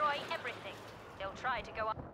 destroy everything. They'll try to go up.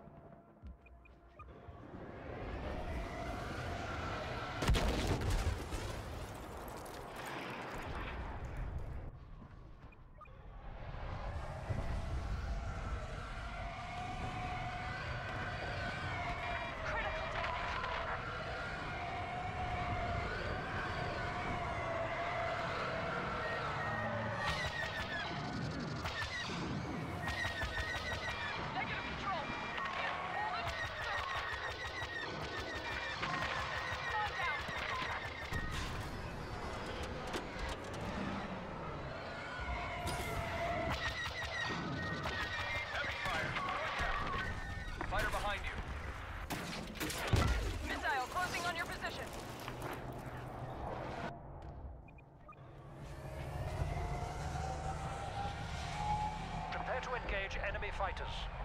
Prepare to engage enemy fighters.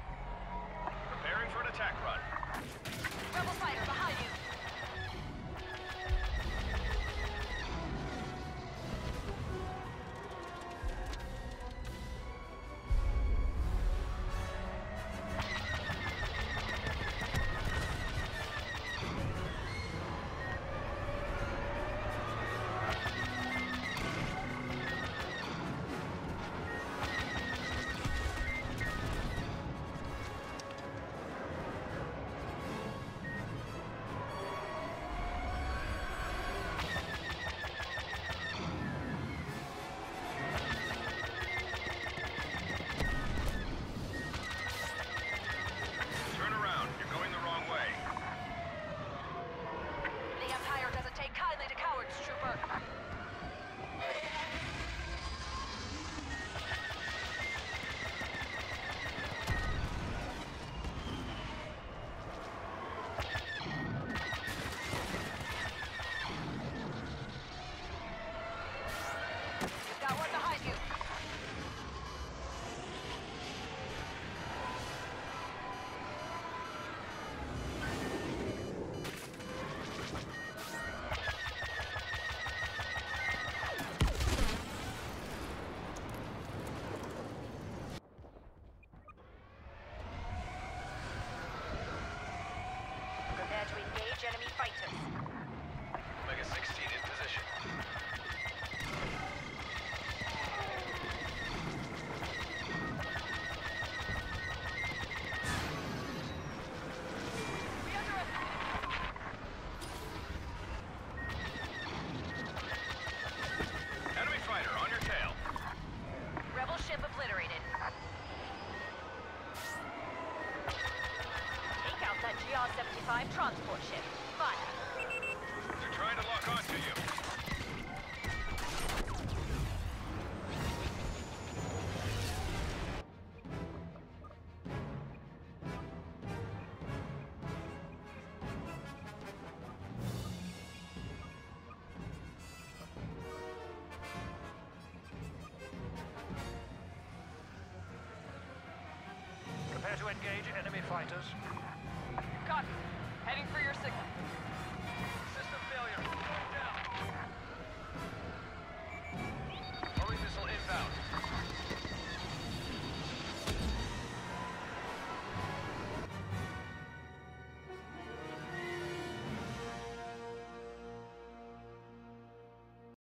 5 transport ship. Fire. They're trying to lock onto you. Prepare to engage enemy fighters. Copy. Heading for your signal. System failure.